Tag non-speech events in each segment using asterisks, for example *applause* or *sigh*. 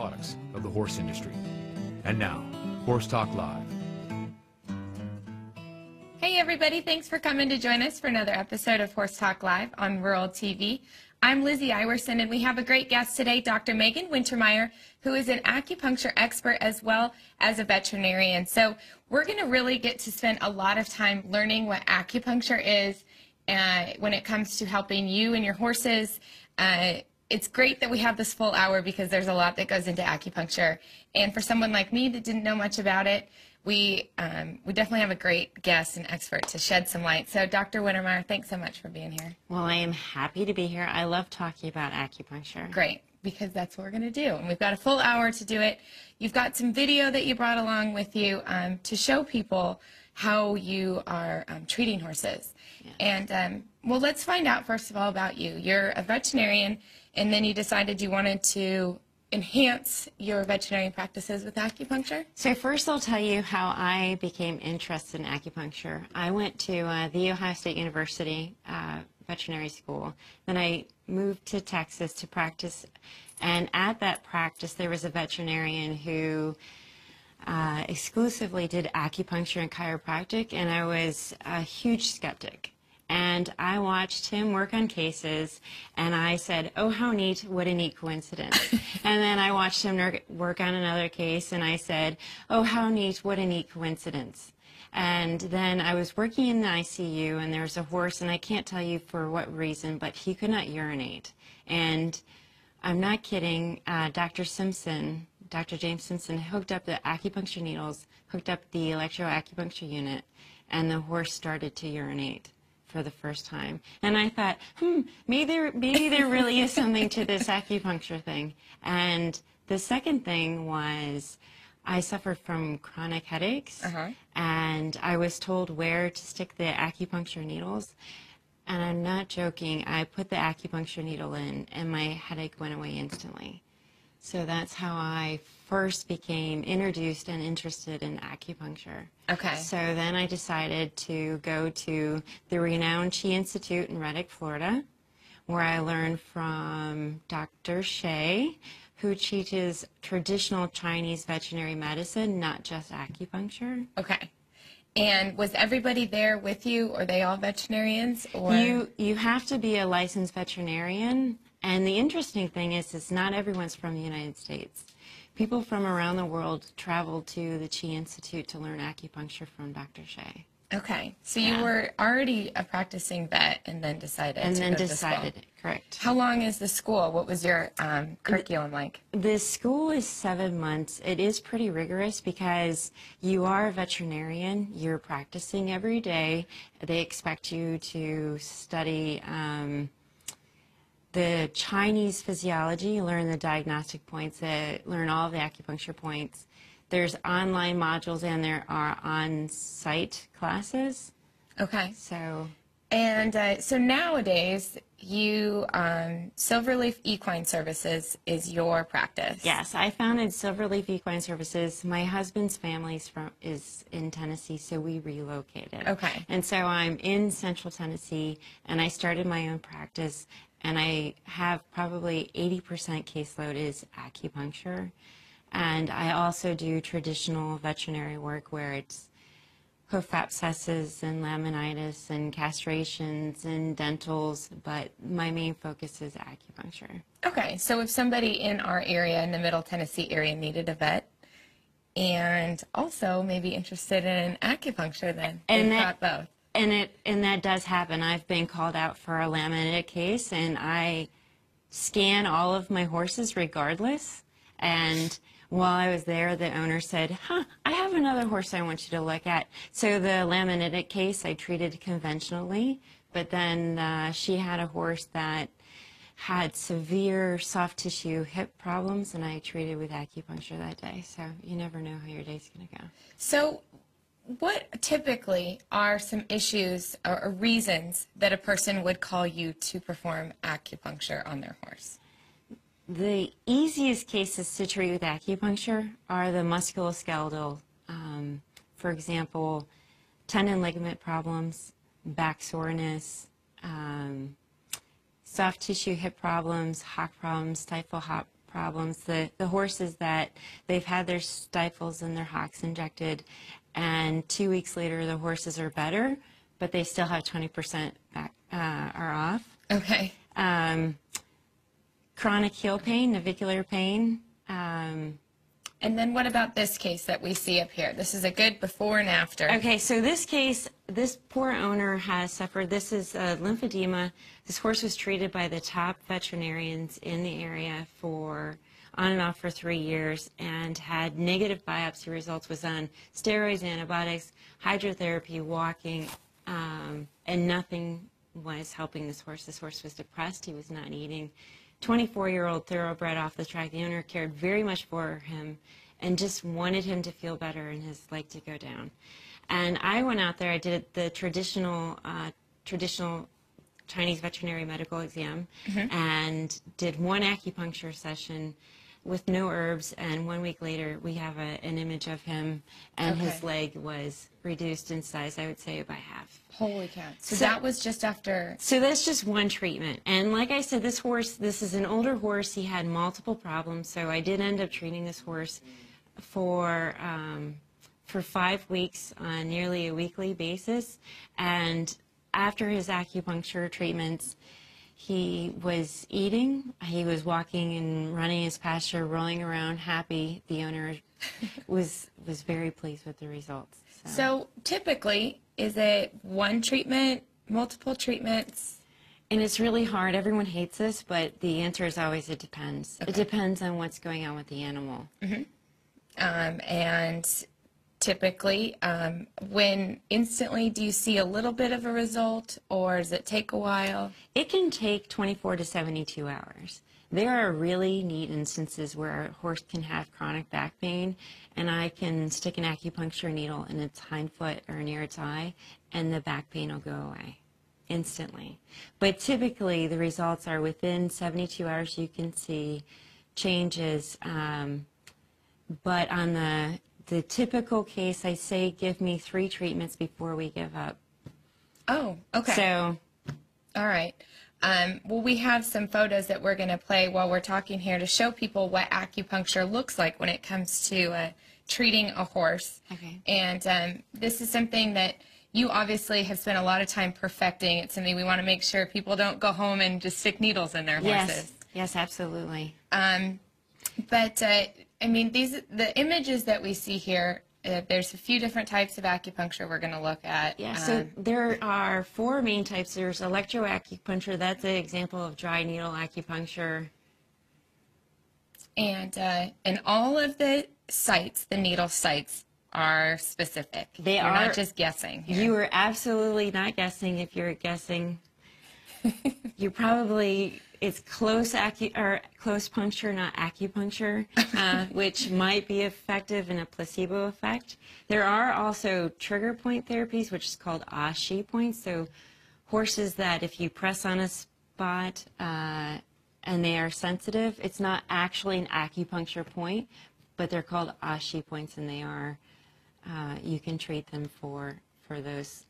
products of the horse industry. And now, Horse Talk Live. Hey, everybody. Thanks for coming to join us for another episode of Horse Talk Live on Rural TV. I'm Lizzie Iwerson, and we have a great guest today, Dr. Megan Wintermeyer, who is an acupuncture expert as well as a veterinarian. So, we're going to really get to spend a lot of time learning what acupuncture is uh, when it comes to helping you and your horses. Uh, it's great that we have this full hour because there's a lot that goes into acupuncture. And for someone like me that didn't know much about it, we um, we definitely have a great guest and expert to shed some light. So, Dr. Wintermeyer, thanks so much for being here. Well, I am happy to be here. I love talking about acupuncture. Great, because that's what we're going to do. And we've got a full hour to do it. You've got some video that you brought along with you um, to show people how you are um, treating horses. Yeah. And, um, well, let's find out, first of all, about you. You're a veterinarian and then you decided you wanted to enhance your veterinary practices with acupuncture? So first I'll tell you how I became interested in acupuncture. I went to uh, the Ohio State University uh, veterinary school. Then I moved to Texas to practice and at that practice there was a veterinarian who uh, exclusively did acupuncture and chiropractic and I was a huge skeptic and I watched him work on cases, and I said, "Oh, how neat! What a neat coincidence!" *laughs* and then I watched him work on another case, and I said, "Oh, how neat! What a neat coincidence!" And then I was working in the ICU, and there was a horse, and I can't tell you for what reason, but he could not urinate. And I'm not kidding. Uh, Dr. Simpson, Dr. James Simpson, hooked up the acupuncture needles, hooked up the electroacupuncture unit, and the horse started to urinate for the first time. And I thought, hmm, maybe there, maybe there really is something to this acupuncture thing. And the second thing was I suffered from chronic headaches, uh-huh. and I was told where to stick the acupuncture needles. And I'm not joking, I put the acupuncture needle in, and my headache went away instantly. So that's how I first became introduced and interested in acupuncture. Okay. So then I decided to go to the renowned Chi Institute in Reddick, Florida, where I learned from Dr. Xie, who teaches traditional Chinese veterinary medicine, not just acupuncture. Okay. And was everybody there with you? Or are they all veterinarians? Or you you have to be a licensed veterinarian and the interesting thing is, is not everyone's from the United States. People from around the world travel to the Chi Institute to learn acupuncture from Dr. Xie. Okay, so you were already a practicing vet and then decided and to then decided to correct. How long is the school? What was your um, curriculum like? The school is seven months. It is pretty rigorous because you are a veterinarian. You're practicing every day. They expect you to study. Um, the Chinese physiology, learn the diagnostic points, uh, learn all the acupuncture points. There's online modules and there are on-site classes. Okay. So. And uh, so nowadays, you um, Silverleaf Equine Services is your practice. Yes, I founded Silverleaf Equine Services. My husband's family from is in Tennessee, so we relocated. Okay. And so I'm in Central Tennessee, and I started my own practice and I have probably 80% caseload is acupuncture. And I also do traditional veterinary work where it's hoof abscesses and laminitis and castrations and dentals, but my main focus is acupuncture. Okay, so if somebody in our area, in the Middle Tennessee area, needed a vet and also maybe interested in acupuncture, then and got both and it and that does happen. I've been called out for a laminitic case, and I scan all of my horses regardless. And while I was there, the owner said, "Huh, I have another horse I want you to look at." So the laminitic case I treated conventionally, but then uh, she had a horse that had severe soft tissue hip problems, and I treated with acupuncture that day. So you never know how your day's going to go. So what typically are some issues or reasons that a person would call you to perform acupuncture on their horse? The easiest cases to treat with acupuncture are the musculoskeletal. Um, for example, tendon ligament problems, back soreness, um, soft tissue hip problems, hock problems, stifle hop problems. The, the horses that they've had their stifles and their hocks injected, and two weeks later the horses are better, but they still have 20% back, uh, are off. Okay. Um, chronic heel pain, navicular pain. Um, And then what about this case that we see up here? This is a good before and after. Okay, so this case, this poor owner has suffered, this is uh, lymphedema. This horse was treated by the top veterinarians in the area for on and off for three years and had negative biopsy results, was on steroids, antibiotics, hydrotherapy, walking, um, and nothing was helping this horse. This horse was depressed, he was not eating. 24-year-old thoroughbred off the track. The owner cared very much for him and just wanted him to feel better and his leg to go down. And I went out there. I did the traditional, uh, traditional Chinese veterinary medical exam, and did one acupuncture session with no herbs. And one week later, we have a, an image of him, and his leg was reduced in size. I would say by half. Holy cow. So, So- that was just after. So that's just one treatment. And like I said, this horse, this is an older horse. He had multiple problems. So I did end up treating this horse for, um, for five weeks on nearly a weekly basis. And after his acupuncture treatments, he was eating, he was walking and running his pasture, rolling around, happy. The owner *laughs* was was very pleased with the results. So. So typically, is it one treatment, multiple treatments? And it's really hard. Everyone hates this, but the answer is always it depends. It depends on what's going on with the animal. Um, and typically, um, when instantly do you see a little bit of a result, or does it take a while? It can take 24 to 72 hours. There are really neat instances where a horse can have chronic back pain, and I can stick an acupuncture needle in its hind foot or near its eye, and the back pain will go away instantly. But typically, the results are within 72 hours. You can see changes. Um, but on the the typical case, I say give me three treatments before we give up. Oh, okay. So All right. Um, well, we have some photos that we're going to play while we're talking here to show people what acupuncture looks like when it comes to uh, treating a horse. Okay. And um, this is something that you obviously have spent a lot of time perfecting. It's something we want to make sure people don't go home and just stick needles in their horses. yes, yes, absolutely. Um, but uh, I mean, these the images that we see here. Uh, there's a few different types of acupuncture we're going to look at. Yeah, so Um, there are four main types. There's electroacupuncture. That's an example of dry needle acupuncture. and uh, and all of the sites, the needle sites, are specific. They You're are- not just guessing. Here. You are absolutely not guessing. If you're guessing, *laughs* you probably it's close acu or close puncture, not acupuncture, uh, *laughs* which might be effective in a placebo effect. There are also trigger point therapies, which is called ashi points. So horses that if you press on a spot uh, and they are sensitive, it's not actually an acupuncture point, but they're called ashi points, and they are uh, you can treat them for for those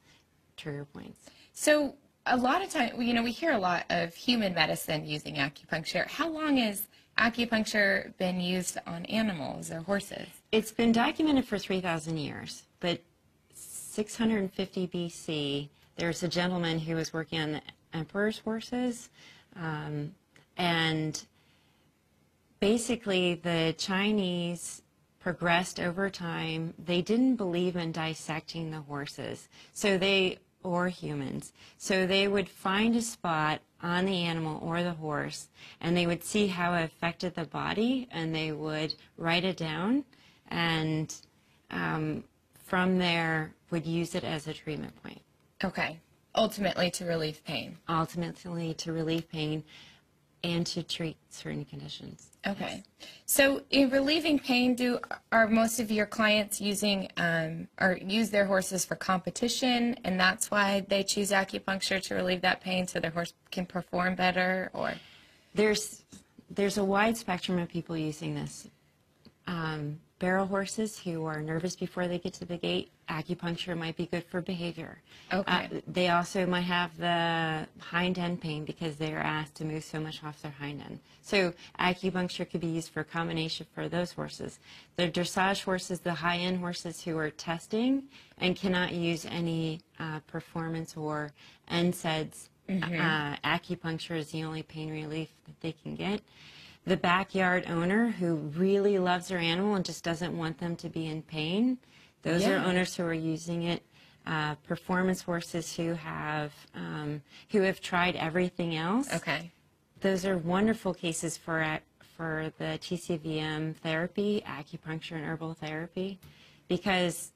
trigger points. So a lot of time, you know, we hear a lot of human medicine using acupuncture. How long has acupuncture been used on animals or horses? It's been documented for 3,000 years, but 650 BC, there's a gentleman who was working on the emperor's horses, um, and basically the Chinese progressed over time. They didn't believe in dissecting the horses, so they or humans. So they would find a spot on the animal or the horse, and they would see how it affected the body, and they would write it down, and um, from there would use it as a treatment point Okay. Ultimately, to relieve pain. ultimately to relieve pain and to treat certain conditions. Okay. So, in relieving pain, do are most of your clients using um, or use their horses for competition, and that's why they choose acupuncture to relieve that pain, so their horse can perform better? Or There's there's a wide spectrum of people using this. Um, barrel horses who are nervous before they get to the gate, acupuncture might be good for behavior. Okay. Uh, they also might have the hind end pain because they are asked to move so much off their hind end. So acupuncture could be used for a combination for those horses. The dressage horses, the high end horses who are testing and cannot use any uh, performance or NSAIDs, uh, acupuncture is the only pain relief that they can get the backyard owner who really loves their animal and just doesn't want them to be in pain. Those are owners who are using it. Uh, performance horses who have um, who have tried everything else. Okay. Those are wonderful cases for for the TCVM therapy, acupuncture and herbal therapy, because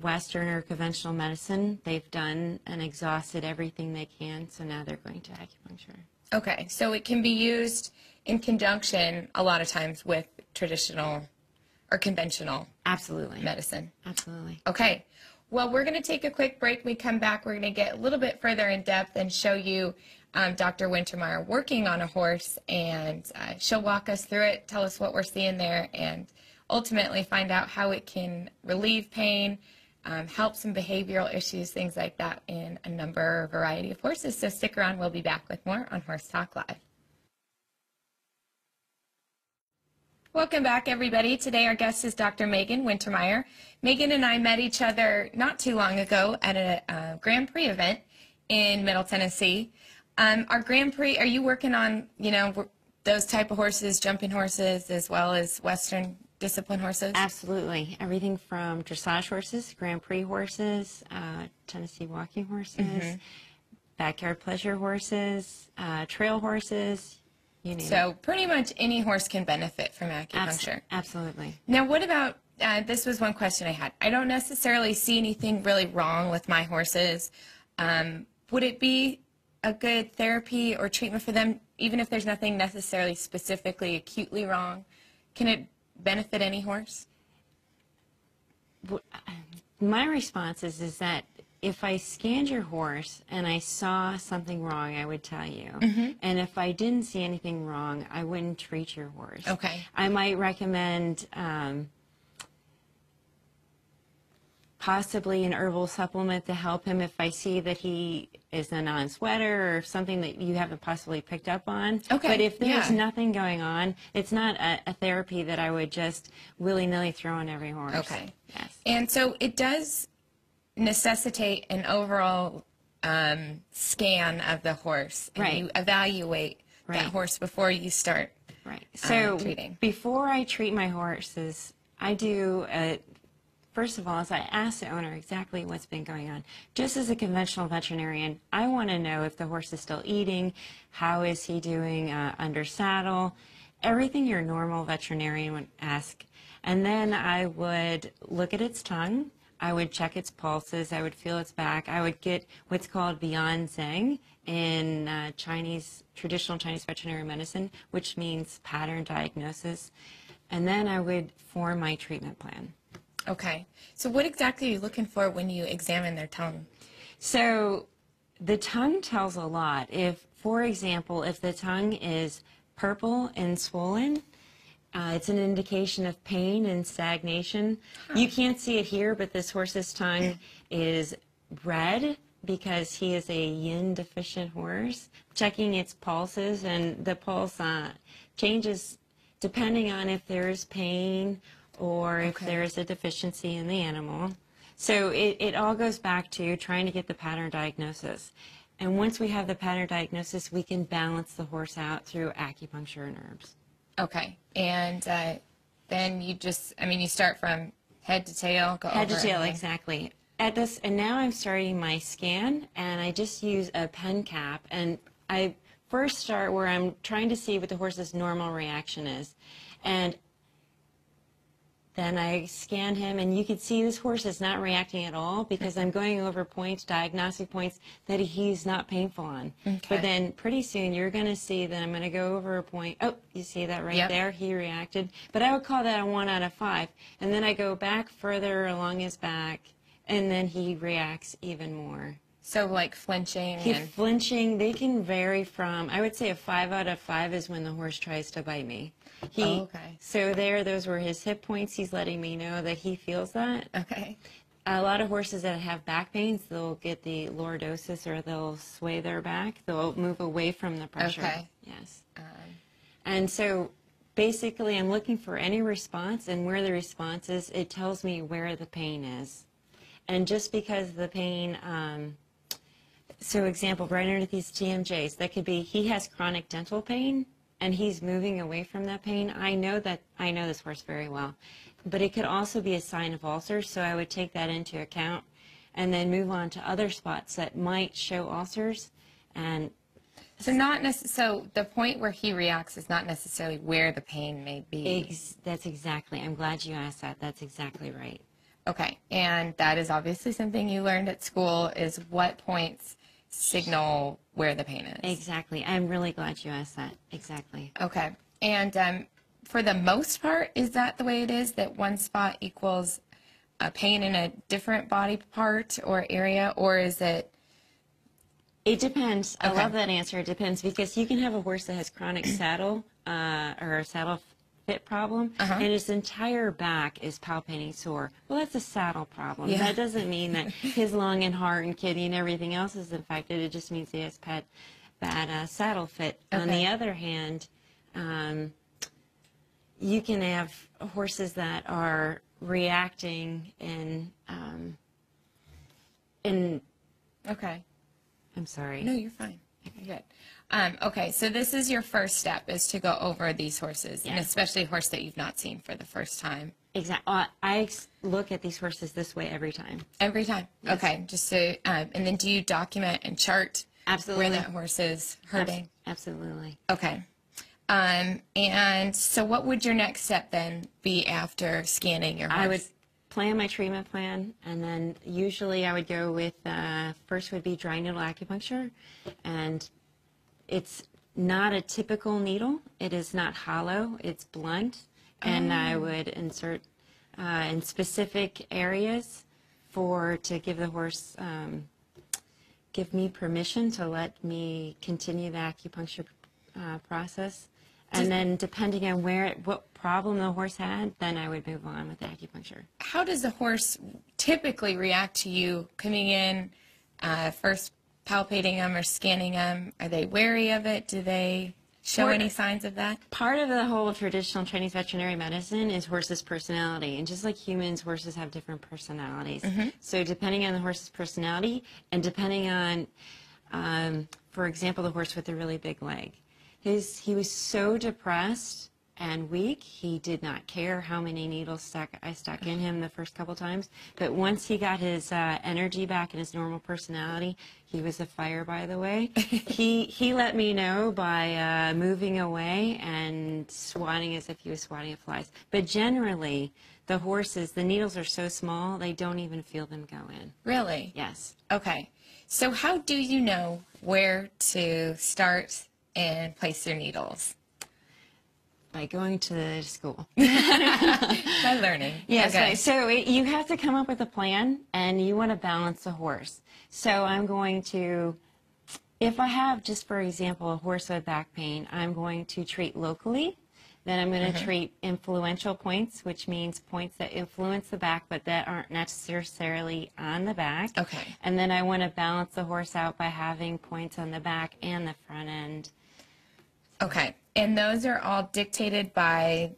Western or conventional medicine they've done and exhausted everything they can, so now they're going to acupuncture. Okay. So it can be used in conjunction a lot of times with traditional or conventional Absolutely. medicine. Absolutely. Okay. Well, we're going to take a quick break. We come back, we're going to get a little bit further in depth and show you um, Dr. Wintermeyer working on a horse, and uh, she'll walk us through it, tell us what we're seeing there, and ultimately find out how it can relieve pain, um, help some behavioral issues, things like that, in a number or variety of horses. So stick around. We'll be back with more on Horse Talk Live. Welcome back, everybody. Today, our guest is Dr. Megan Wintermeyer. Megan and I met each other not too long ago at a uh, Grand Prix event in Middle Tennessee. Um, our Grand Prix, are you working on, you know, those type of horses, jumping horses, as well as Western discipline horses? Absolutely. Everything from dressage horses, Grand Prix horses, uh, Tennessee walking horses, Mm-hmm. backyard pleasure horses, uh, trail horses, you name it. So pretty much any horse can benefit from acupuncture. absolutely. Now, what about uh, this? Was one question I had. I don't necessarily see anything really wrong with my horses. Um, would it be a good therapy or treatment for them, even if there's nothing necessarily specifically acutely wrong? Can it benefit any horse? My response is, is that if I scanned your horse and I saw something wrong, I would tell you. Mm-hmm. And if I didn't see anything wrong, I wouldn't treat your horse. Okay. I might recommend um, possibly an herbal supplement to help him if I see that he is a non-sweater or something that you haven't possibly picked up on. Okay, But if there's yeah. nothing going on, it's not a, a therapy that I would just willy-nilly throw on every horse. Okay. Yes. And so it does necessitate an overall um, scan of the horse, and Right. you evaluate Right. that horse before you start. Right. So treating. before I treat my horses, I do a, first of all is I ask the owner exactly what's been going on. Just as a conventional veterinarian, I want to know if the horse is still eating, how is he doing uh, under saddle, everything your normal veterinarian would ask. And then I would look at its tongue. I would check its pulses. I would feel its back. I would get what's called Bian Zheng in uh, Chinese, traditional Chinese veterinary medicine, which means pattern diagnosis. And then I would form my treatment plan. Okay. So what exactly are you looking for when you examine their tongue? So the tongue tells a lot. If, for example, if the tongue is purple and swollen, uh, it's an indication of pain and stagnation. You can't see it here, but this horse's tongue is red because he is a yin deficient horse. Checking its pulses, and the pulse uh, changes depending on if there is pain or if Okay. there is a deficiency in the animal. So it, it all goes back to trying to get the pattern diagnosis. And once we have the pattern diagnosis, we can balance the horse out through acupuncture and herbs. Okay. And uh, then you just, I mean, you start from head to tail, go Head to tail, everything. exactly. At this, and now I'm starting my scan, and I just use a pen cap, and I first start where I'm trying to see what the horse's normal reaction is, and then I scan him, and you can see this horse is not reacting at all because I'm going over points, diagnostic points that he's not painful on. Okay. But then pretty soon you're going to see that I'm going to go over a point. Oh, you see that right Yep. there? He reacted. But I would call that a one out of five. And then I go back further along his back, and then he reacts even more. So like flinching He and flinching, they can vary from, I would say a five out of five is when the horse tries to bite me. He, Oh, okay. So there, those were his hip points. He's letting me know that he feels that. okay. A lot of horses that have back pains, they'll get the lordosis or they'll sway their back. They'll move away from the pressure. Okay. Yes. and so basically, I'm looking for any response, and where the response is, it tells me where the pain is. And just because the pain, um, so example, right under these TMJs, that could be he has chronic dental pain and he's moving away from that pain. I know that I know this horse very well, but it could also be a sign of ulcers. So I would take that into account, and then move on to other spots that might show ulcers. And So not necess- so the point where he reacts is not necessarily where the pain may be. ex- that's exactly. I'm glad you asked that. That's exactly right. Okay. And that is obviously something you learned at school is what points signal where the pain is. Exactly. I'm really glad you asked that. Exactly. Okay. And um, for the most part, is that the way it is that one spot equals a pain in a different body part or area, or is it? It depends. I love that answer. It depends because you can have a horse that has chronic saddle uh, or a saddle fit problem, Uh-huh. and his entire back is palpating sore. Well, that's a saddle problem. Yeah. That doesn't mean that *laughs* his lung and heart and kidney and everything else is infected. It just means he has bad, bad uh, saddle fit. On the other hand, um, you can have horses that are reacting in um, in. Okay. I'm sorry. No, you're fine. You're good. Um, okay, so this is your first step is to go over these horses, and Yes. especially a horse that you've not seen for the first time. Exactly. Uh, I ex- look at these horses this way every time. Every time. Okay, just so, um, and then do you document and chart Absolutely. where that horse is hurting? Absolutely. Okay. Um, and so what would your next step then be after scanning your horse? I would plan my treatment plan, and then usually I would go with uh, first would be dry needle acupuncture, and it's not a typical needle. It is not hollow. It's blunt, and I would insert uh, in specific areas for to give the horse. Um, give me permission to let me continue the acupuncture uh, process. And then, depending on where, it, what problem the horse had, then I would move on with the acupuncture. How does the horse typically react to you coming in, uh, first palpating them or scanning them? Are they wary of it? Do they show any signs of that? Part of the whole traditional Chinese veterinary medicine is horse's personality. And just like humans, horses have different personalities. So, depending on the horse's personality and depending on, um, for example, the horse with a really big leg, his, he was so depressed and weak, he did not care how many needles stuck, I stuck in him the first couple times. But once he got his uh, energy back and his normal personality, he was a fire, by the way. *laughs* he he let me know by uh, moving away and swatting as if he was swatting at flies. But generally, the horses, the needles are so small, they don't even feel them go in. Really? Yes. Okay. So how do you know where to start and place your needles? By going to school. *laughs* By learning. Yes. Okay. right. So it, you have to come up with a plan, and you want to balance the horse. So I'm going to, if I have, just for example, a horse with back pain, I'm going to treat locally. Then I'm going to mm-hmm. treat influential points, which means points that influence the back, but that aren't necessarily on the back. Okay. And then I want to balance the horse out by having points on the back and the front end. Okay. And those are all dictated by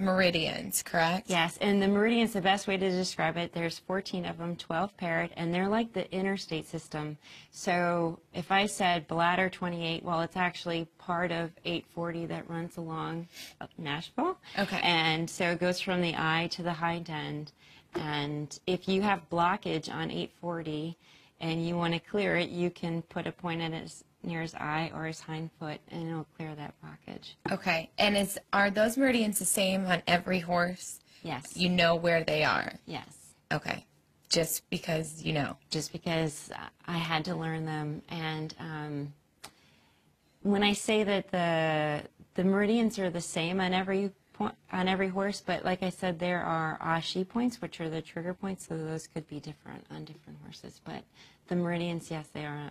meridians, correct? Yes, and the meridian's the best way to describe it. There's 14 of them, 12 paired, and they're like the interstate system. So if I said bladder 28, well, it's actually part of 840 that runs along Nashville. Okay. And so it goes from the eye to the hind end. And if you have blockage on 840 and you want to clear it, you can put a point at his near his eye or his hind foot, and it'll clear that blockage. Okay. And is are those meridians the same on every horse? Yes. You know where they are. yes. Okay. Just because you know. just because I had to learn them. And um, when I say that the the meridians are the same on every point on every horse, but like I said, there are ashi points, which are the trigger points, so those could be different on different horses. But the meridians, yes, they are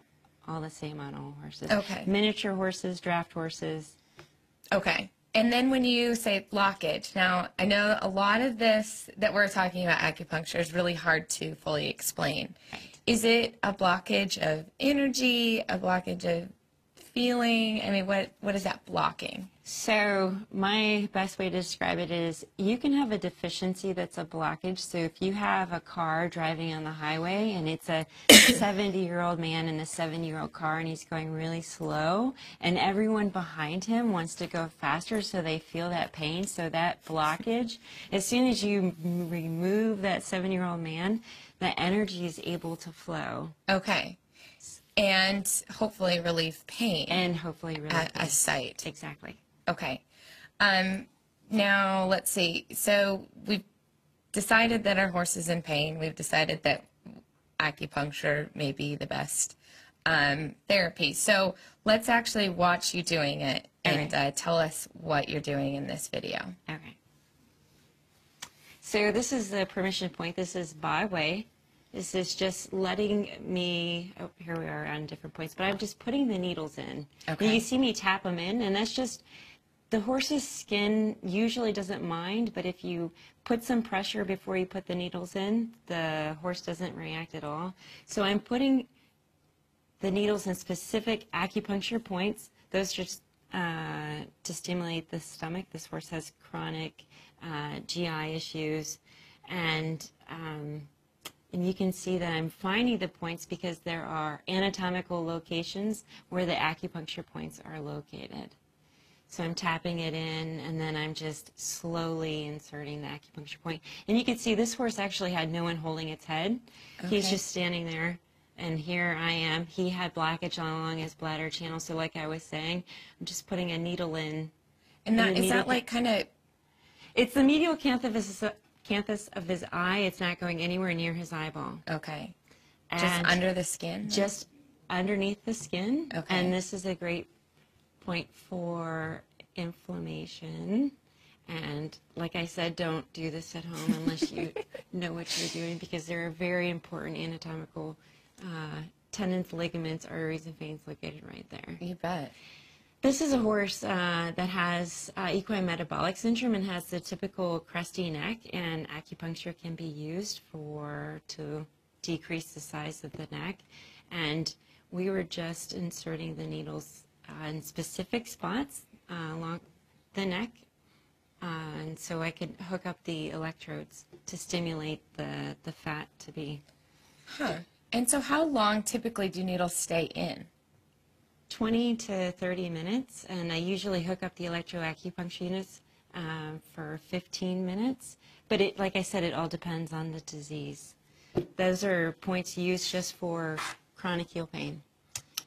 all the same on all horses. Okay. Miniature horses, draft horses. Okay. And then when you say blockage, now I know a lot of this that we're talking about acupuncture is really hard to fully explain. Right. Is it a blockage of energy, a blockage of feeling? I mean, what what is that blocking? So my best way to describe it is you can have a deficiency that's a blockage. So if you have a car driving on the highway and it's a *coughs* 70 year old man in a 7 year old car and he's going really slow and everyone behind him wants to go faster so they feel that pain. So that blockage, as soon as you remove that 7 year old man, the energy is able to flow Okay. And hopefully relieve pain and hopefully really at a site. exactly. Okay. Um, now let's see. So we've decided that our horse is in pain. We've decided that acupuncture may be the best um, therapy. So let's actually watch you doing it and uh, tell us what you're doing in this video. Okay. So this is the permission point. This is by way. This is just letting me, oh, here we are on different points, but I'm just putting the needles in. Okay. You see me tap them in, and that's just, the horse's skin usually doesn't mind, but if you put some pressure before you put the needles in, the horse doesn't react at all. So I'm putting the needles in specific acupuncture points. Those just uh, to stimulate the stomach. This horse has chronic uh, GI issues, and um, and you can see that I'm finding the points because there are anatomical locations where the acupuncture points are located. So I'm tapping it in, and then I'm just slowly inserting the acupuncture point. And you can see this horse actually had no one holding its head. He's just standing there, and here I am. He had blackage along his bladder channel, so like I was saying, I'm just putting a needle in. And that is that like kind of It's the medial canthus, canthus of his eye. It's not going anywhere near his eyeball. okay, just And under the skin. just underneath the skin. Okay. And this is a great point for inflammation. And like I said, don't do this at home unless you *laughs* know what you're doing because there are very important anatomical uh, tendons, ligaments, arteries, and veins located right there. you bet. This is a horse uh, that has uh, equine metabolic syndrome and has the typical cresty neck, and acupuncture can be used for to decrease the size of the neck. And we were just inserting the needles uh, in specific spots uh, along the neck, uh, and so I could hook up the electrodes to stimulate the the fat to be Huh. And so, how long typically do needles stay in? 20 to 30 minutes, and I usually hook up the electroacupuncture units um, for 15 minutes. But it, like I said, it all depends on the disease. Those are points used just for chronic heel pain.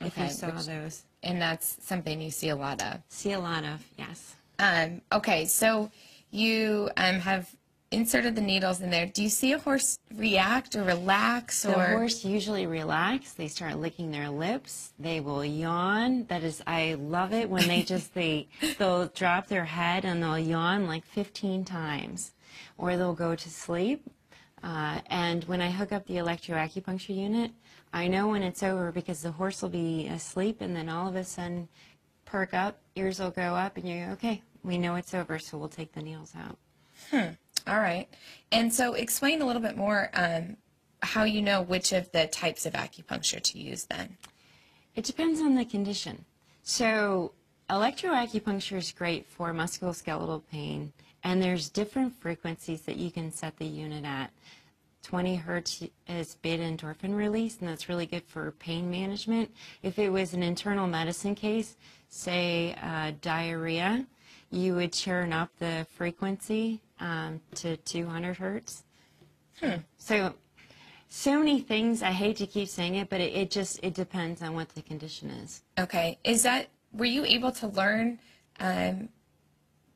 If you saw which- those, And that's something you see a lot of. see a lot of yes. Um, okay, so you um, have inserted the needles in there. Do you see a horse react or relax The or? horse usually relax. They start licking their lips. They will yawn. That is, I love it when they *laughs* just they they'll drop their head and they'll yawn like 15 times, or they'll go to sleep. Uh, and when I hook up the electroacupuncture unit, I know when it's over because the horse will be asleep, and then all of a sudden, perk up, ears will go up, and you go, okay, we know it's over, so we'll take the needles out. All right. And so explain a little bit more um, how you know which of the types of acupuncture to use then. It depends on the condition. So, electroacupuncture is great for musculoskeletal pain, and there's different frequencies that you can set the unit at. 20 hertz is beta endorphin release, and that's really good for pain management. If it was an internal medicine case, say uh, diarrhea, you would turn up the frequency um, to 200 hertz. So, so many things. I hate to keep saying it, but it, it just it depends on what the condition is. Okay. Is that, were you able to learn um,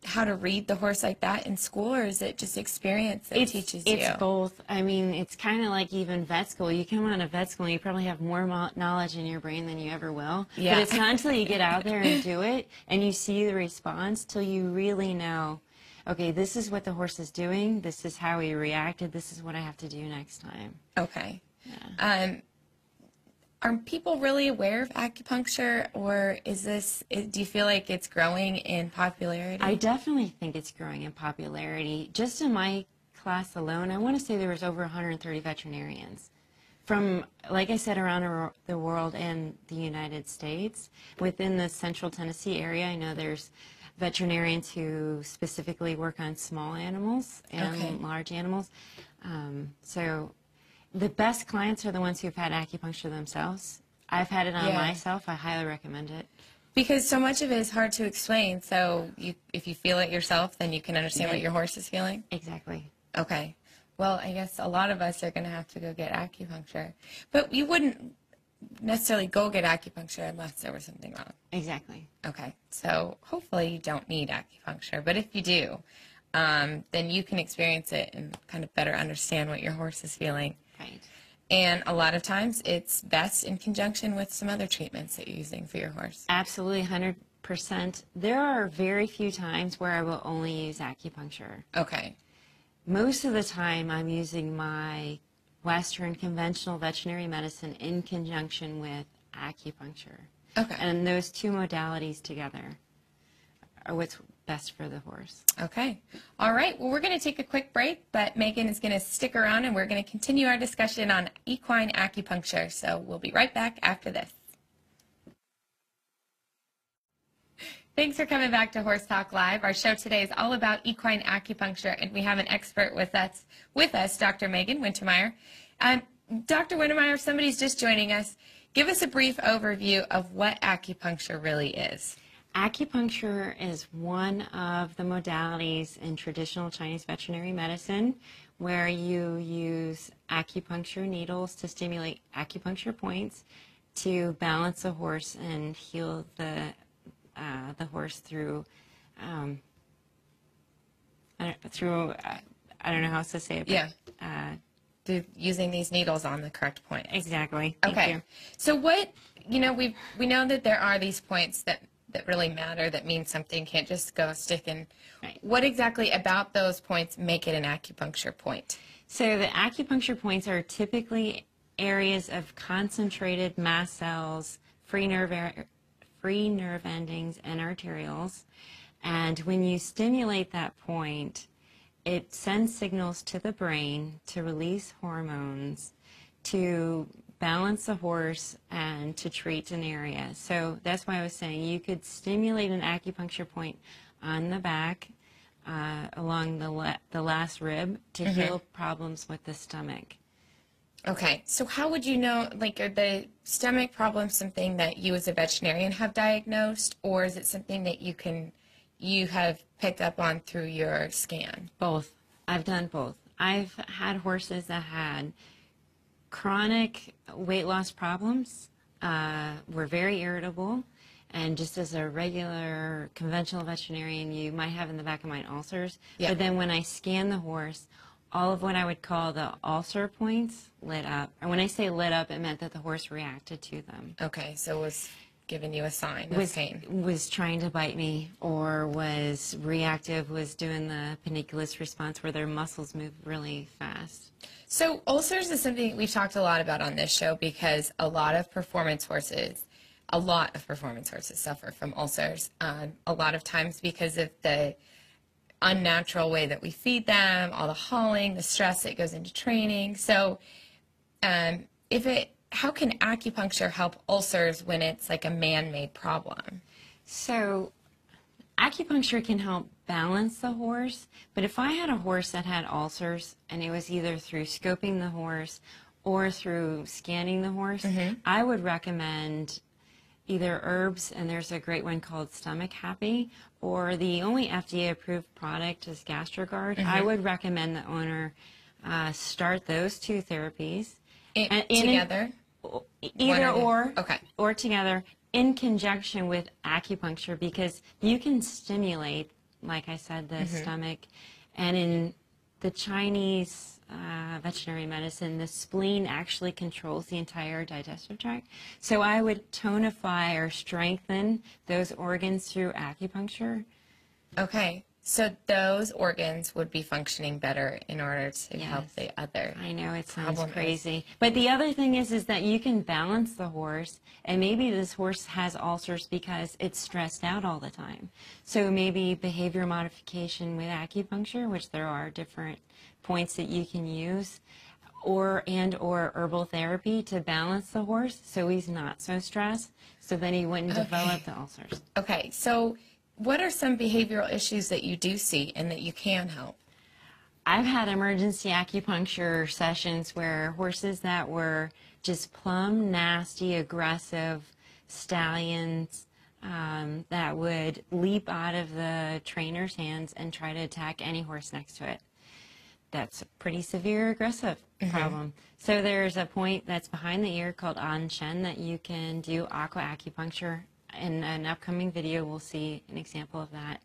how to read the horse like that in school, or is it just experience that It's, teaches it's you? both. I mean, it's kind of like even vet school. You come out of vet school, and you probably have more mo- knowledge in your brain than you ever will. Yeah. But it's not until you get out there and do *laughs* it, and you see the response, till you really know. okay, this is what the horse is doing. This is how he reacted. This is what I have to do next time. Okay. Um, are people really aware of acupuncture, or is this? Do you feel like it's growing in popularity? I definitely think it's growing in popularity. Just in my class alone, I want to say there was over 130 veterinarians from, like I said, around the world and the United States. Within the central Tennessee area, I know there's veterinarians who specifically work on small animals and Okay. large animals. Um, so the best clients are the ones who've had acupuncture themselves. I've had it on Yeah. myself. I highly recommend it. because so much of it is hard to explain. So you, if you feel it yourself, then you can understand what your horse is feeling. Exactly. Okay. Well, I guess a lot of us are going to have to go get acupuncture, but you wouldn't necessarily go get acupuncture unless there was something wrong. Exactly. Okay, so hopefully you don't need acupuncture, but if you do, um, then you can experience it and kind of better understand what your horse is feeling. Right. And a lot of times it's best in conjunction with some other treatments that you're using for your horse. Absolutely, 100%. There are very few times where I will only use acupuncture. Okay, Most of the time, I'm using my Western conventional veterinary medicine in conjunction with acupuncture. okay, And those two modalities together are what's best for the horse. okay. All right, well, we're going to take a quick break, but Megan is going to stick around and we're going to continue our discussion on equine acupuncture. So we'll be right back after this. Thanks for coming back to Horse Talk Live. Our show today is all about equine acupuncture, and we have an expert with us, with us, Dr. Megan Wintermeyer. Um, Dr. Wintermeyer, if somebody's just joining us, give us a brief overview of what acupuncture really is. Acupuncture is one of the modalities in traditional Chinese veterinary medicine where you use acupuncture needles to stimulate acupuncture points to balance a horse and heal the uh, the horse through um, I don't, through uh, I don't know how else to say it. But, Yeah. Uh, Through using these needles on the correct point. exactly. Thank Okay. you. So what you know, we we know that there are these points that that really matter that mean something can't just go stick in. Right. What exactly about those points make it an acupuncture point? So the acupuncture points are typically areas of concentrated mast cells, free nerve free nerve endings, and arterioles. And when you stimulate that point, it sends signals to the brain to release hormones to balance the horse and to treat an area. So that's why I was saying you could stimulate an acupuncture point on the back uh, along the, la- the last rib to heal problems with the stomach. Okay, so how would you know, like, are the stomach problems something that you as a veterinarian have diagnosed, or is it something that you can, you have picked up on through your scan? Both. I've done both. I've had horses that had chronic weight loss problems, uh, were very irritable, and just as a regular conventional veterinarian, you might have in the back of mind ulcers. Yeah. But then when I scan the horse, all of what I would call the ulcer points lit up. And when I say lit up, it meant that the horse reacted to them. Okay, so it was giving you a sign of was pain. was trying to bite me or was reactive was doing the panniculus response where their muscles move really fast So ulcers is something we've talked a lot about on this show because a lot of performance horses, a lot of performance horses suffer from ulcers. Um, a lot of times because of the unnatural way that we feed them, all the hauling, the stress that goes into training. So, um, if it, how can acupuncture help ulcers when it's like a man-made problem? so acupuncture can help balance the horse but if i had a horse that had ulcers and it was either through scoping the horse or through scanning the horse i would recommend either herbs, and there's a great one called Stomach Happy, or the only FDA approved product is Gastrogard. I would recommend the owner uh, start those two therapies. I- And in- together? Either or, okay. or together in conjunction with acupuncture because you can stimulate, like I said, the stomach. And in the Chinese uh, veterinary medicine, the spleen actually controls the entire digestive tract. So I would tonify or strengthen those organs through acupuncture. Okay. So those organs would be functioning better in order to help the other. I know it sounds problem is- crazy, but the other thing is, is that you can balance the horse, and maybe this horse has ulcers because it's stressed out all the time. So maybe behavior modification with acupuncture, which there are different points that you can use, or and or herbal therapy to balance the horse, so he's not so stressed, so then he wouldn't develop the ulcers. Okay, so what are some behavioral issues that you do see and that you can help? I've had emergency acupuncture sessions where horses that were just plumb nasty, aggressive stallions um, that would leap out of the trainer's hands and try to attack any horse next to it. That's a pretty severe aggressive problem. So there's a point that's behind the ear called An Shen that you can do aqua acupuncture. In an upcoming video, we'll see an example of that.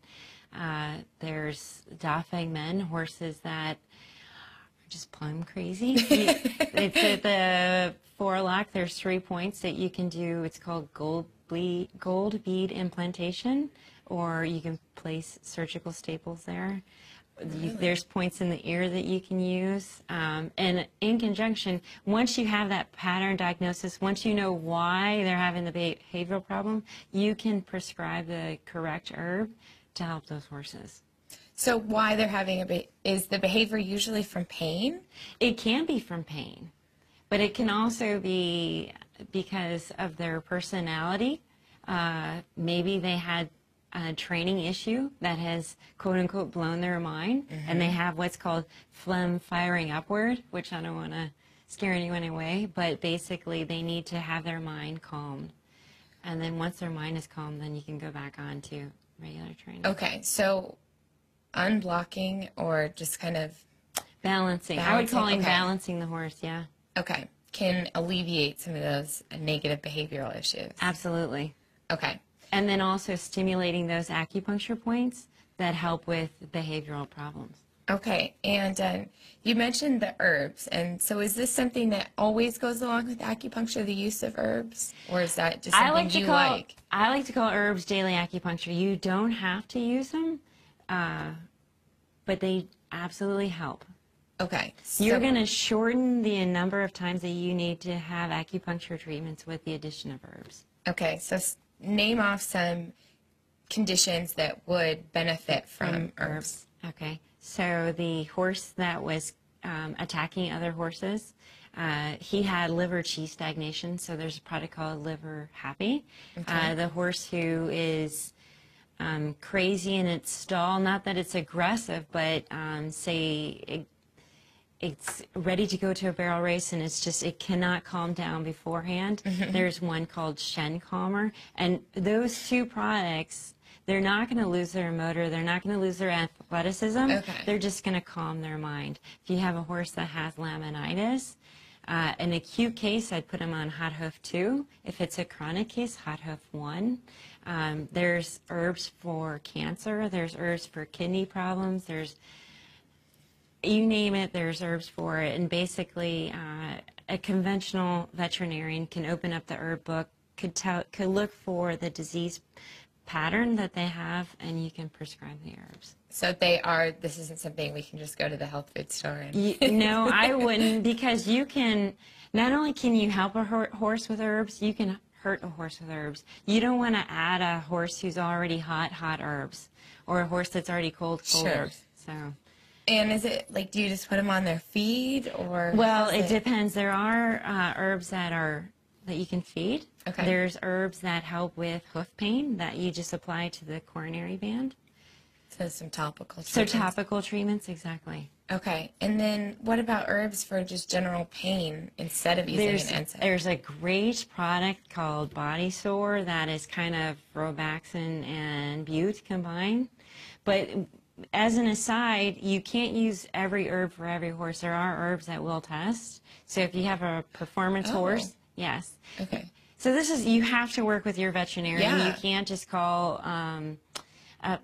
Uh, there's Dafeng Men, horses that are just plumb crazy. *laughs* It's at the forelock. There's three points that you can do. It's called gold, ble- gold bead implantation, or you can place surgical staples there. You, there's points in the ear that you can use. Um, and in conjunction, once you have that pattern diagnosis, once you know why they're having the behavioral problem, you can prescribe the correct herb to help those horses. So why they're having a be- is the behavior usually from pain? It can be from pain, but it can also be because of their personality. Uh, maybe they had a training issue that has quote unquote blown their mind, and they mm-hmm. have what's called phlegm firing upward, which I don't want to scare anyone away, but basically they need to have their mind calmed. And then once their mind is calm, then you can go back on to regular training. Okay, so unblocking or just kind of Balancing. I would call Balancing, it okay. balancing the horse, yeah. okay can alleviate some of those negative behavioral issues. Absolutely. Okay. And then also stimulating those acupuncture points that help with behavioral problems. Okay, and um, you mentioned the herbs, and so is this something that always goes along with acupuncture, the use of herbs, or is that just something I like to you call like? I like to call herbs daily acupuncture. You don't have to use them, uh, but they absolutely help. Okay, You're going to shorten the number of times that you need to have acupuncture treatments with the addition of herbs. Okay, so name off some conditions that would benefit from herbs. Okay, so the horse that was um, attacking other horses, uh, he had liver chi stagnation, so there's a product called Liver Happy. Uh, the horse who is um, crazy in its stall, not that it's aggressive, but um, say it, it's ready to go to a barrel race and it's just it cannot calm down beforehand there's one called shen calmer and those two products they're not going to lose their motor they're not going to lose their athleticism Okay. they're just going to calm their mind if you have a horse that has laminitis uh, an acute case, I'd put him on hot hoof two. If it's a chronic case, hot hoof one. Um, there's herbs for cancer. There's herbs for kidney problems. There's you name it, there's herbs for it. And basically, uh, a conventional veterinarian can open up the herb book, could tell, could look for the disease pattern that they have, and you can prescribe the herbs. So they are. This isn't something we can just go to the health food store and. Y- *laughs* no, I wouldn't, because you can. Not only can you help a horse with herbs, you can hurt a horse with herbs. You don't want to add a horse who's already hot, hot herbs, or a horse that's already cold, cold Sure. herbs. So. And is it like, do you just put them on their feed or? Well, how's it depends. There are uh, herbs that are that you can feed. Okay. There's herbs that help with hoof pain that you just apply to the coronary band. So some topical. So treatments. topical treatments, exactly. Okay, and then what about herbs for just general pain instead of using There's an NSAID? there's a great product called Body Sore that is kind of Robaxin and Bute combined, but as an aside, you can't use every herb for every horse. There are herbs that will test. So if you have a performance Oh. horse, yes, Okay. So this is you have to work with your veterinarian. Yeah. You can't just call um, up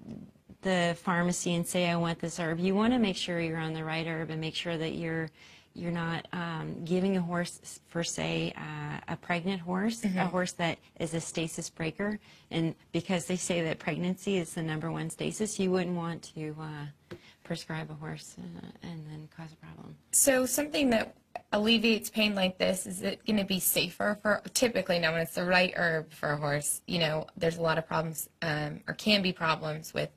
the pharmacy and say I want this herb. You want to make sure you're on the right herb and make sure that you're you're not um, giving a horse for say uh, a pregnant horse, a horse that is a stasis breaker, and because they say that pregnancy is the number one stasis, you wouldn't want to uh, prescribe a horse uh, and then cause a problem. So something that alleviates pain like this is it going to be safer for typically now when it's the right herb for a horse you know there's a lot of problems um, or can be problems with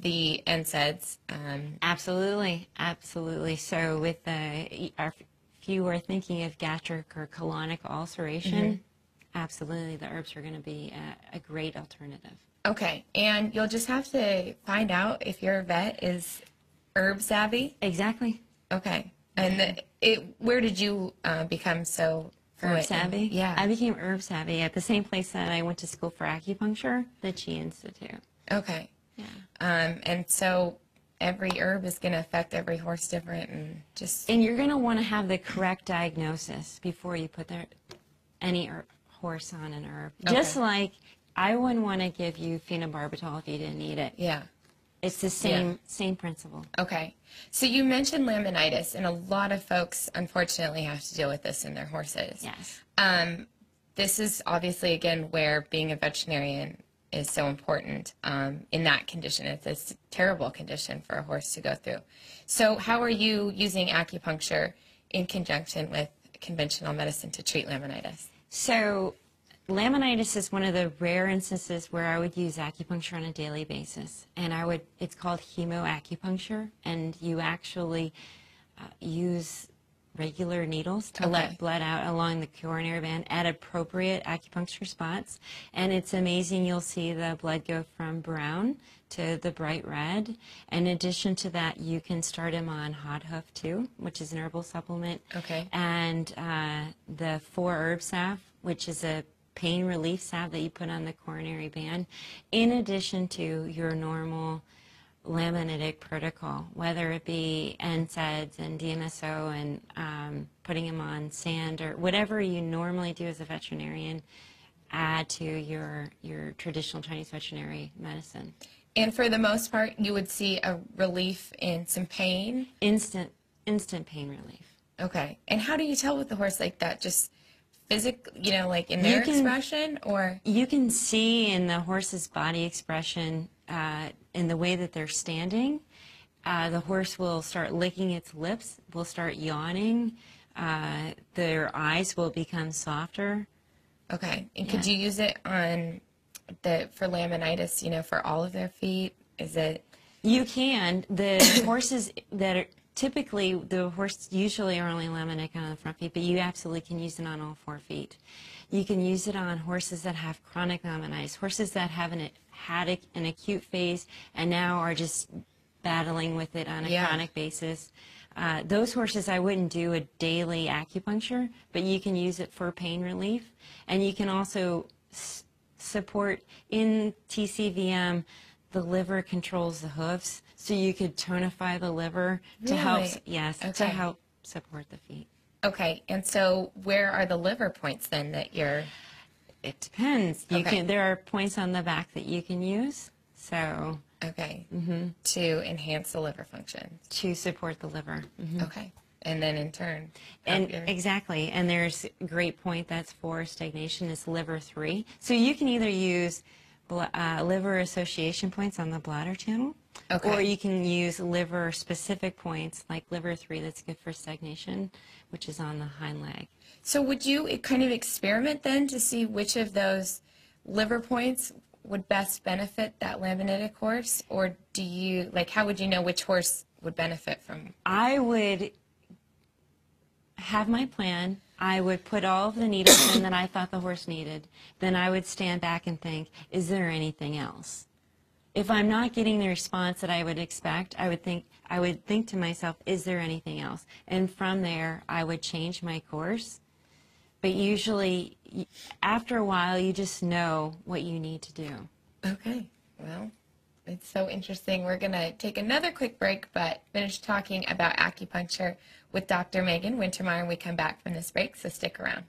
the NSAIDs um, Absolutely, absolutely. So, with the, our, if you are thinking of gastric or colonic ulceration, absolutely, the herbs are going to be a, a great alternative. okay and you'll just have to find out if your vet is herb savvy Exactly. okay and the, it where did you uh, become so Herb savvy. yeah I became herb savvy at the same place that I went to school for acupuncture, the Chi Institute. okay Yeah. um, and so every herb is going to affect every horse different and just And you're going to want to have the correct diagnosis before you put their, any herb, horse on an herb. Just like I wouldn't want to give you phenobarbital if you didn't need it. yeah It's the same same principle. Okay. So you mentioned laminitis, and a lot of folks unfortunately have to deal with this in their horses. Yes. Um, this is obviously, again, where being a veterinarian is so important um, in that condition. It's a terrible condition for a horse to go through. So, how are you using acupuncture in conjunction with conventional medicine to treat laminitis? So, laminitis is one of the rare instances where I would use acupuncture on a daily basis, and I would. It's called hemoacupuncture, and you actually uh, use regular needles to Okay. let blood out along the coronary band at appropriate acupuncture spots. And it's amazing. You'll see the blood go from brown to the bright red. In addition to that, you can start him on hot hoof too, which is an herbal supplement. Okay. And uh, the four herb salve, which is a pain relief salve that you put on the coronary band, in addition to your normal laminitic protocol, whether it be NSAIDs and DMSO and um, putting them on sand or whatever you normally do as a veterinarian, add to your your traditional Chinese veterinary medicine. And for the most part, you would see a relief in some pain. Instant instant pain relief. Okay. And how do you tell with the horse like that? Just physic, you know, like in their can- expression, or You can see in the horse's body expression, uh, in the way that they're standing, uh, the horse will start licking its lips, will start yawning, uh, their eyes will become softer. okay. And could you use it on the for laminitis? You know, for all of their feet? Is it You can. The *coughs* horses that are typically, the horse usually are only laminic on the front feet, but you absolutely can use it on all four feet. You can use it on horses that have chronic laminitis, horses that have an, had a- an acute phase and now are just battling with it on a Yeah. chronic basis. Uh, those horses, I wouldn't do a daily acupuncture, but you can use it for pain relief. And you can also s- support in TCVM, the liver controls the hoofs, so you could tonify the liver to help, Really? yes, to help support the feet. okay? And so, where are the liver points then that you're? It depends. You Okay. can. There are points on the back that you can use, so Okay. Mm-hmm. To enhance the liver function. to support the liver. Mhm. Okay. And then in turn, And your- exactly, and there's a great point that's for stagnation is liver three. So you can either use uh, liver association points on the bladder channel, Okay. or you can use liver specific points like liver three that's good for stagnation, which is on the hind leg. So would you kind of experiment then to see which of those liver points would best benefit that laminitic horse, or do you like how would you know which horse would benefit from? I would have my plan. I would put all of the needles in that I thought the horse needed. Then I would stand back and think, is there anything else? If I'm not getting the response that I would expect, I would think I would think to myself, is there anything else? And from there, I would change my course. But usually, after a while, you just know what you need to do. Okay, well, it's so interesting. We're gonna take another quick break, but finish talking about acupuncture with Dr. Megan Wintermeyer when we come back from this break. So stick around.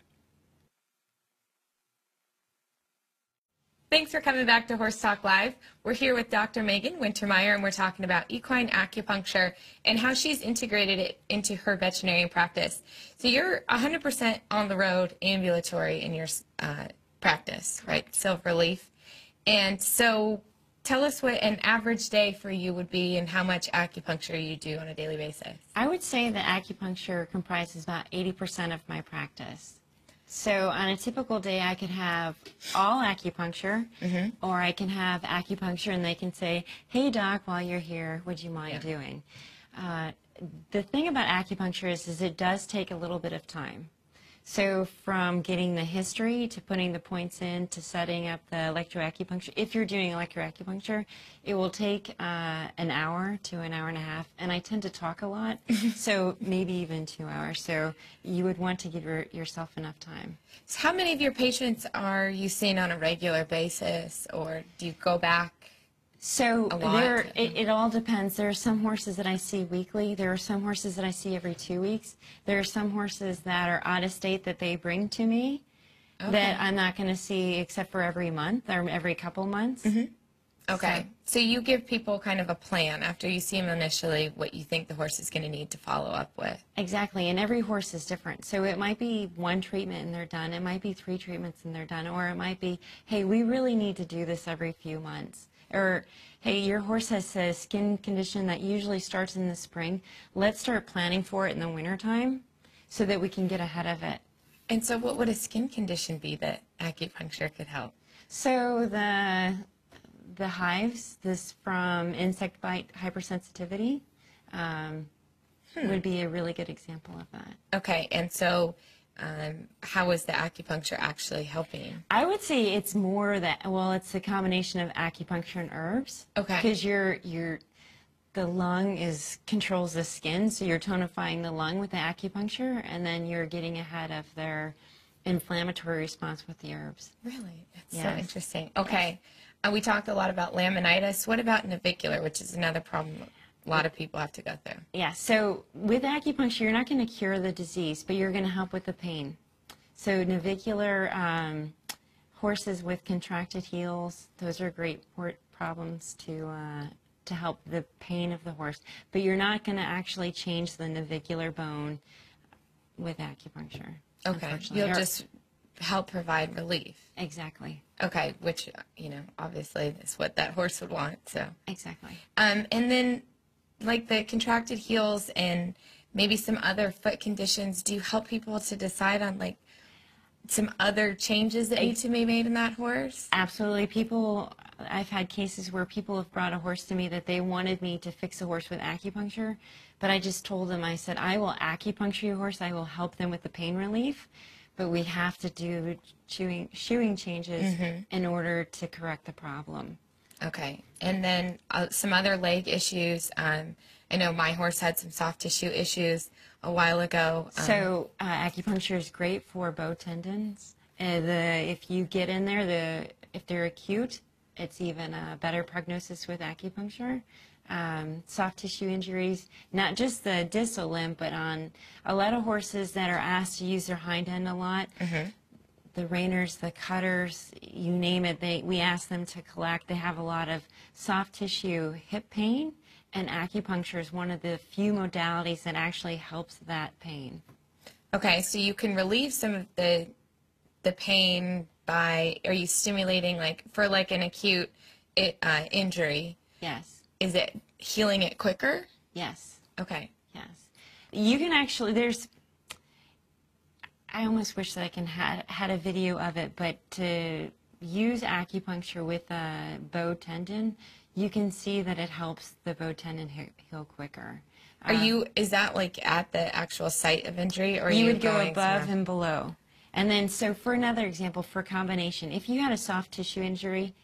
Thanks for coming back to Horse Talk Live. We're here with Dr. Megan Wintermeyer, and we're talking about equine acupuncture and how she's integrated it into her veterinary practice. So you're 100% on the road, ambulatory in your uh, practice, right? Silver Leaf. And so tell us what an average day for you would be and how much acupuncture you do on a daily basis. I would say that acupuncture comprises about 80% of my practice. So on a typical day, I could have all acupuncture, Mm-hmm. or I can have acupuncture, and they can say, "Hey, doc, while you're here, would you mind Yeah. doing?" Uh, the thing about acupuncture is, is it does take a little bit of time. So from getting the history to putting the points in to setting up the electroacupuncture, if you're doing electroacupuncture, it will take uh, an hour to an hour and a half. And I tend to talk a lot, *laughs* so maybe even two hours. So you would want to give your, yourself enough time. So how many of your patients are you seeing on a regular basis, or do you go back? So there, it, it all depends. There are some horses that I see weekly. There are some horses that I see every two weeks. There are some horses that are out of state that they bring to me that I'm not going to see except for every month or every couple months. Mm-hmm. Okay. So you give people kind of a plan after you see them initially, what you think the horse is going to need to follow up with. Exactly, and every horse is different. So it might be one treatment and they're done. It might be three treatments and they're done. Or it might be, hey, we really need to do this every few months. Or, hey, your horse has a skin condition that usually starts in the spring. Let's start planning for it in the wintertime so that we can get ahead of it. And so, what would a skin condition be that acupuncture could help? So the the hives, this from insect bite hypersensitivity, um, would be a really good example of that. Okay. And so, um, how is the acupuncture actually helping? I would say it's more that well, it's a combination of acupuncture and herbs. Okay. Because your your the lung is controls the skin, so you're tonifying the lung with the acupuncture, and then you're getting ahead of their inflammatory response with the herbs. Really? That's so interesting. Okay. Uh, we talked a lot about laminitis. What about navicular, which is another problem a lot of people have to go through? Yeah. So with acupuncture, you're not going to cure the disease, but you're going to help with the pain. So navicular um, horses with contracted heels, those are great port problems to uh, to help the pain of the horse. But you're not going to actually change the navicular bone with acupuncture. Okay. You'll Or- just help provide relief. exactly, Okay. Which, you know, obviously is what that horse would want. So. exactly. Um, and then, like the contracted heels and maybe some other foot conditions, do you help people to decide on like some other changes that need to be made in that horse? Absolutely. People, I've had cases where people have brought a horse to me that they wanted me to fix a horse with acupuncture, but I just told them, I said, I will acupuncture your horse, I will help them with the pain relief, but we have to do shoeing, shoeing changes mm-hmm. in order to correct the problem. Okay. And then uh, some other leg issues. Um, I know my horse had some soft tissue issues a while ago. Um, So uh, acupuncture is great for bow tendons. Uh, the if you get in there, the if they're acute, it's even a better prognosis with acupuncture. Um, soft tissue injuries, not just the distal limb, but on a lot of horses that are asked to use their hind end a lot. The reiners, the cutters, you name it, they we ask them to collect. They have a lot of soft tissue hip pain, and acupuncture is one of the few modalities that actually helps that pain. okay. So you can relieve some of the the pain by are you stimulating like for like an acute it, uh, injury? Yes, Is it healing it quicker? yes, Okay. yes. You can actually, there's, I almost wish that I can had had a video of it, but to use acupuncture with a bow tendon, you can see that it helps the bow tendon heal quicker. Are you? Uh, is that like at the actual site of injury, or you you would go above somewhere? and below. And then, so for another example, for combination, if you had a soft tissue injury,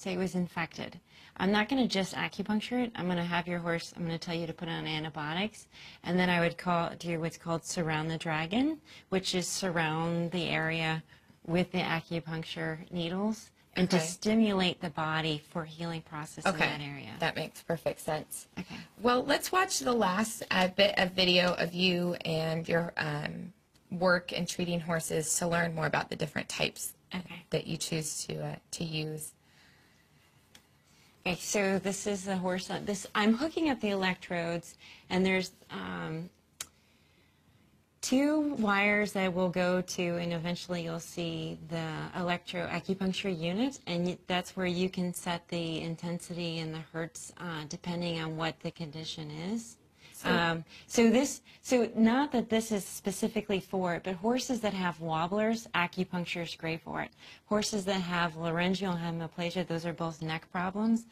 say it was infected, I'm not going to just acupuncture it. I'm going to have your horse, I'm going to tell you to put on antibiotics. And then I would call, do what's called surround the dragon, which is surround the area with the acupuncture needles and to stimulate the body for healing process Okay, in that area. that makes perfect sense. Okay. Well, let's watch the last uh, bit of video of you and your um, work in treating horses to learn more about the different types Okay. that you choose to uh, to use. Okay, so this is the horse. uh, This I'm hooking up the electrodes, and there's um, two wires that will go to, and eventually you'll see the electro acupuncture unit, and that's where you can set the intensity and the hertz uh, depending on what the condition is. Um, so this, so not that this is specifically for it, but horses that have wobblers, acupuncture is great for it. Horses that have laryngeal hemiplegia, those are both neck problems.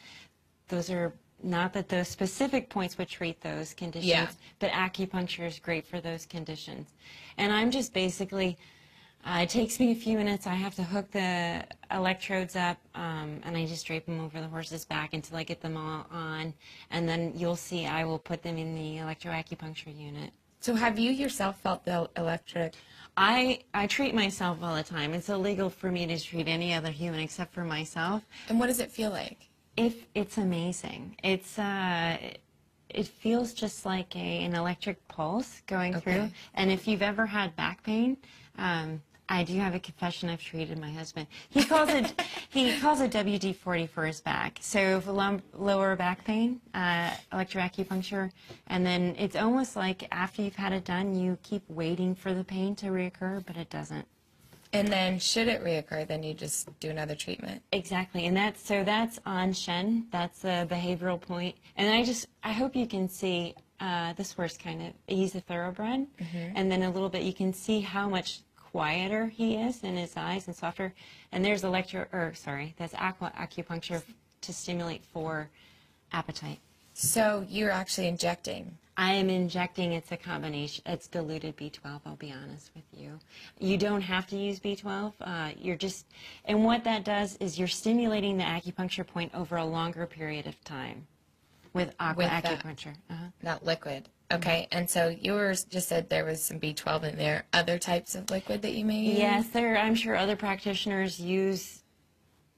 Those are not that those specific points would treat those conditions, Yeah. but acupuncture is great for those conditions. And I'm just basically, uh, it takes me a few minutes. I have to hook the electrodes up, um, and I just drape them over the horse's back until I get them all on. And then you'll see I will put them in the electroacupuncture unit. So, have you yourself felt the electric? I, I treat myself all the time. It's illegal for me to treat any other human except for myself. And what does it feel like? If it's amazing, it's uh, it feels just like a an electric pulse going Okay. through. And if you've ever had back pain, um, I do have a confession. I've treated my husband. He calls it *laughs* he calls it WD forty for his back. So for lum- lower back pain, uh, electroacupuncture, and then it's almost like after you've had it done, you keep waiting for the pain to reoccur, but it doesn't. And then, should it reoccur, then you just do another treatment. Exactly, and that's so that's An Shen. That's a behavioral point. and I just I hope you can see uh, this horse kind of he's a thoroughbred, and then a little bit you can see how much quieter he is in his eyes and softer. And there's electro or sorry, that's aqua acupuncture to stimulate for appetite. So, you're actually injecting. I am injecting, it's a combination, it's diluted B12, I'll be honest with you. You don't have to use B12. Uh, you're just, and what that does is you're stimulating the acupuncture point over a longer period of time with aqua With that. acupuncture. Uh-huh. Not liquid. Okay, and so yours just said there was some B12 in there. Other types of liquid that you may use? Yes, there, I'm sure other practitioners use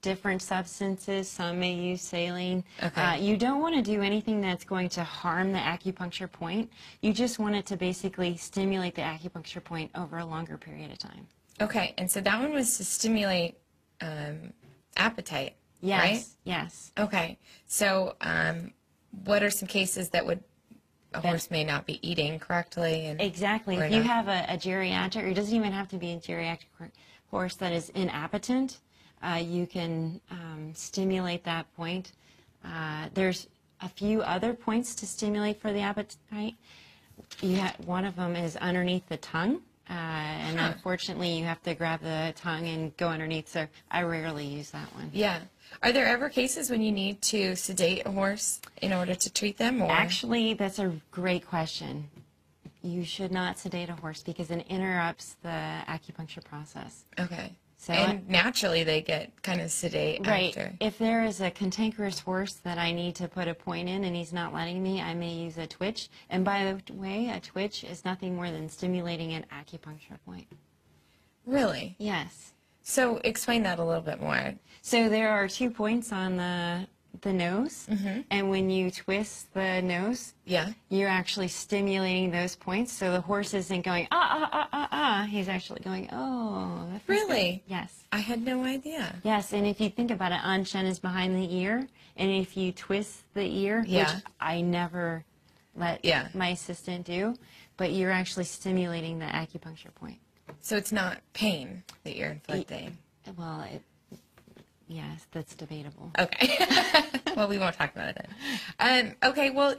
different substances. Some may use saline. Okay. Uh, you don't want to do anything that's going to harm the acupuncture point. You just want it to basically stimulate the acupuncture point over a longer period of time. Okay, and so that one was to stimulate um, appetite, Yes. right? Yes. Okay, so um, what are some cases that would a horse may not be eating correctly? And Exactly. If you have a, a geriatric, or it doesn't even have to be a geriatric horse that is inappetent, uh, you can um, stimulate that point. Uh, there's a few other points to stimulate for the appetite. You ha- one of them is underneath the tongue. Uh, and Huh. unfortunately, you have to grab the tongue and go underneath. So I rarely use that one. yeah, are there ever cases when you need to sedate a horse in order to treat them? Or Actually, that's a great question. You should not sedate a horse because it interrupts the acupuncture process. okay, So and naturally they get kind of sedate Right. after. If there is a cantankerous horse that I need to put a point in and he's not letting me, I may use a twitch. And by the way, a twitch is nothing more than stimulating an acupuncture point. Really? Yes. So explain that a little bit more. So there are two points on the the nose, and when you twist the nose, Yeah. you're actually stimulating those points. So the horse isn't going ah ah ah ah ah. He's actually going oh. feels good." Really? Yes. I had no idea. Yes, and if you think about it, An Shen is behind the ear, and if you twist the ear, Yeah. which I never let Yeah. my assistant do, but you're actually stimulating the acupuncture point. So it's not pain that you're inflicting. Well, it, yes, that's debatable. Okay. *laughs* well, we won't talk about it then. Um, okay. Well,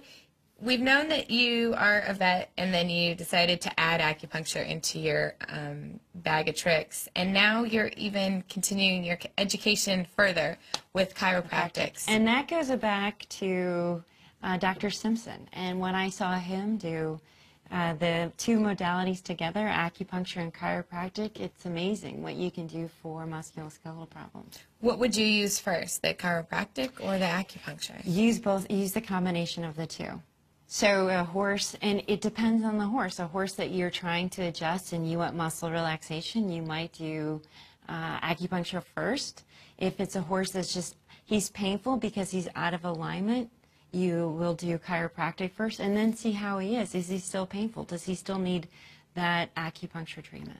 we've known that you are a vet, and then you decided to add acupuncture into your um, bag of tricks, and now you're even continuing your education further with chiropractics. And that goes back to uh, Dr. Simpson and what I saw him do. Uh, the two modalities together, acupuncture and chiropractic, it's amazing what you can do for musculoskeletal problems. what would you use first, the chiropractic or the acupuncture? use both use the combination of the two so a horse and it depends on the horse a horse that you're trying to adjust and you want muscle relaxation you might do uh, acupuncture first if it's a horse that's just he's painful because he's out of alignment you will do chiropractic first and then see how he is is he still painful does he still need that acupuncture treatment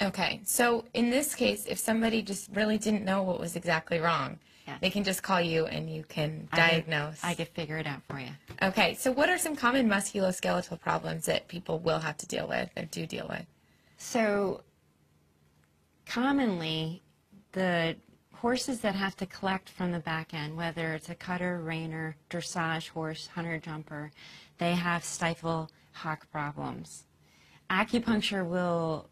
Okay, so in this case, if somebody just really didn't know what was exactly wrong, Yes. they can just call you and you can diagnose. I can figure it out for you. Okay, so what are some common musculoskeletal problems that people will have to deal with or do deal with? So commonly, the horses that have to collect from the back end, whether it's a cutter, reiner, dressage horse, hunter jumper, they have stifle hock problems. Acupuncture will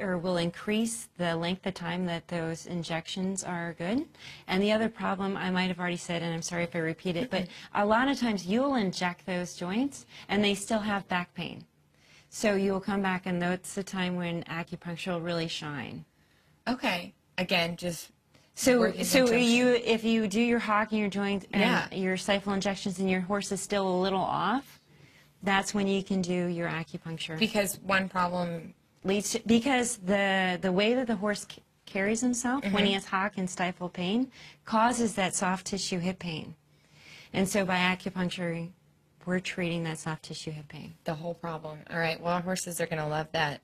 or will increase the length of time that those injections are good. And the other problem I might have already said, and I'm sorry if I repeat it, but a lot of times you'll inject those joints and they still have back pain. So you will come back and that's the time when acupuncture will really shine. Okay, again, just So, so you, if you do your hock and your joints and Yeah. your stifle injections and your horse is still a little off, that's when you can do your acupuncture. because one problem leads to, because the the way that the horse c- carries himself when he mm-hmm. has hock and stifle pain causes that soft tissue hip pain, and so by acupuncture, we're treating that soft tissue hip pain. the whole problem. All right. Well, our horses are going to love that.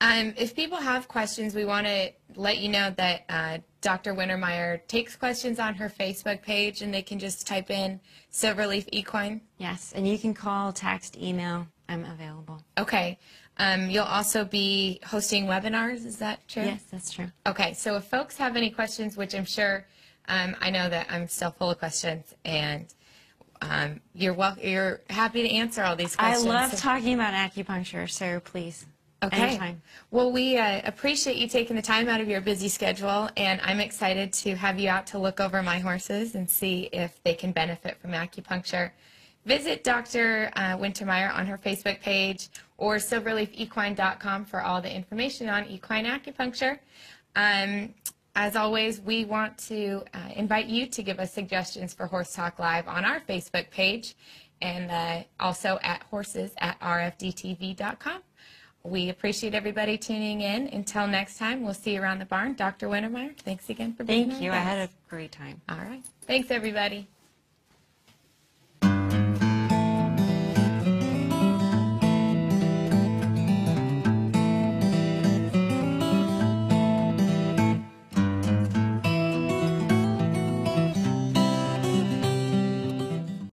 Um, if people have questions, we want to let you know that uh, Dr. Wintermeyer takes questions on her Facebook page, and they can just type in Silverleaf Equine. Yes, and you can call, text, email. I'm available. Okay. Um, you'll also be hosting webinars. Is that true? Yes, that's true. Okay. So if folks have any questions, which I'm sure, um, I know that I'm still full of questions, and um, you're wel- you're happy to answer all these questions. I love So- talking about acupuncture, so please, Okay. anytime. Well, we uh, appreciate you taking the time out of your busy schedule, and I'm excited to have you out to look over my horses and see if they can benefit from acupuncture. Visit Dr. Uh, Wintermeyer on her Facebook page or silverleafequine.com for all the information on equine acupuncture. Um, as always, we want to uh, invite you to give us suggestions for Horse Talk Live on our Facebook page and uh, also at horses at rfdtv.com. We appreciate everybody tuning in. Until next time, we'll see you around the barn. Dr. Wintermeyer, thanks again for being here. Thank you. I had a great time. All right. Thanks, everybody.